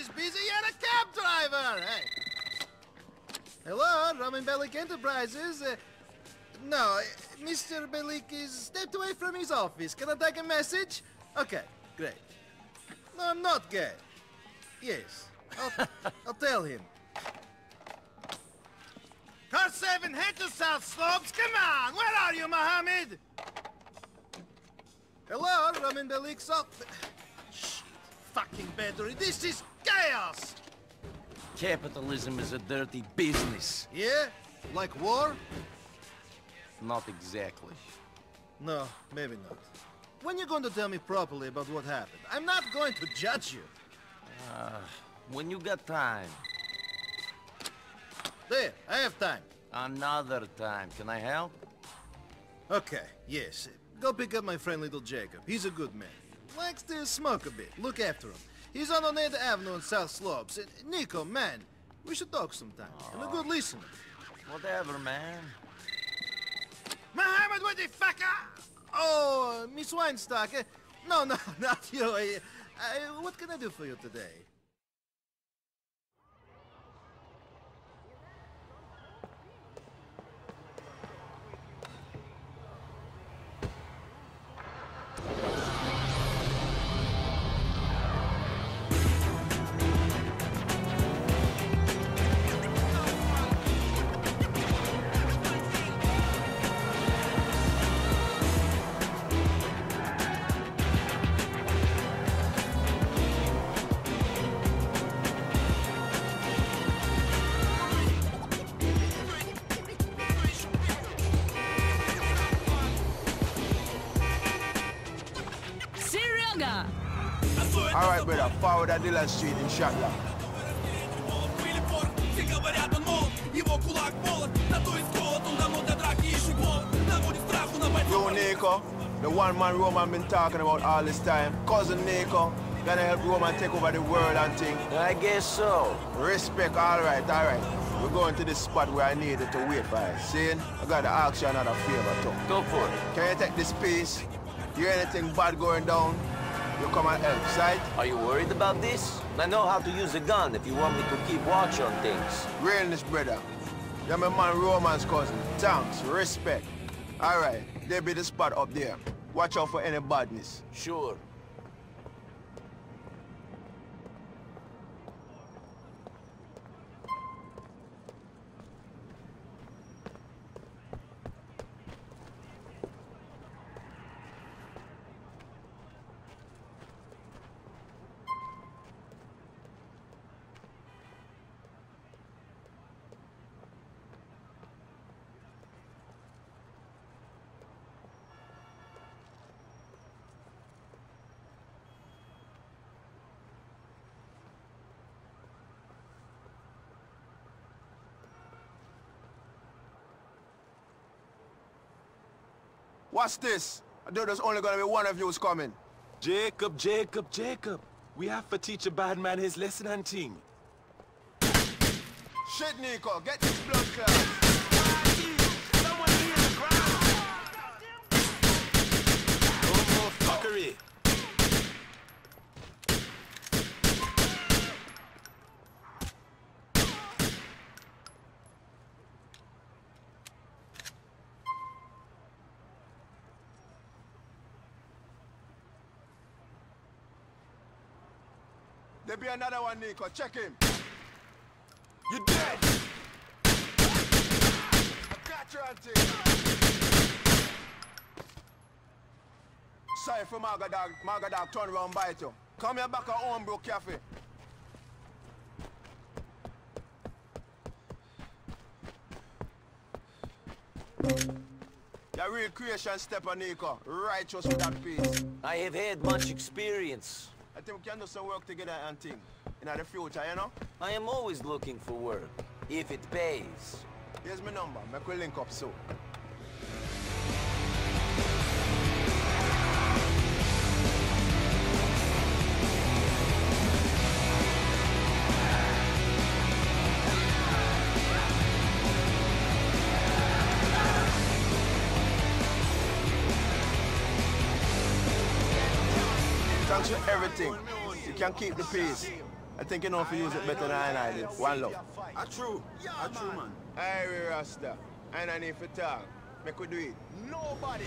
is busy, you're a cab driver! Hey. Hello, Roman Bellic Enterprises. Uh, no, uh, Mr. Bellic is stepped away from his office. Can I take a message? Okay, great. No, I'm not gay. Yes, I'll, I'll tell him. Car 7, head to South Slopes. Come on, where are you, Mohammed? Hello, Roman Bellic's office. Fucking battery. This is chaos! Capitalism is a dirty business. Yeah? Like war? Not exactly. No, maybe not. When you going to tell me properly about what happened? I'm not going to judge you. Uh, when you got time. There, I have time. Another time. Can I help? Okay, yes. Go pick up my friend Little Jacob. He's a good man. Likes to smoke a bit. Look after him. He's on Oneida Avenue in South Slopes. Niko, man, we should talk sometime. I'm a good listener. Whatever, man. Mohammed, what the fuck? Oh, Miss Weinstock. Uh, no, no, not you. Uh, what can I do for you today? Nigga. All right, brother. follow that Dillard Street in Schottler. Yo, Niko, the one-man Roman been talking about all this time Cousin Niko, gonna help Roman take over the world and thing I guess so Respect, all right, all right We're going to this spot where I needed to wait by Seeing, I gotta ask you another favor too Go for it Can you take this piece? You anything bad going down? You come and help, sight? Are you worried about this? I know how to use a gun if you want me to keep watch on things. Realness, brother. You're my man Roman's cousin. Thanks, respect. Alright, there be the spot up there. Watch out for any badness. Sure. What's this? I know there's only gonna be one of you who's coming. Jacob, Jacob, Jacob. We have to teach a bad man his lesson and thing. Shit, Niko, get this blood clot. There be another one, Niko. Check him. You dead. I got you, auntie. Sorry for Margadog. Margadog turn around bite you. Come here back at Homebrew Cafe. Your real creation step on Niko. Righteous with that piece. I have had much experience. I think we can do some work together and thing. In the future, you know? I am always looking for work, if it pays. Here's my number. Make we link up soon. Thanks for everything. You can keep the peace. I think you know if you use it better than I, I did. One love. A true. A true, man. Hey, Rasta. And I need to talk. Make we do it. Nobody.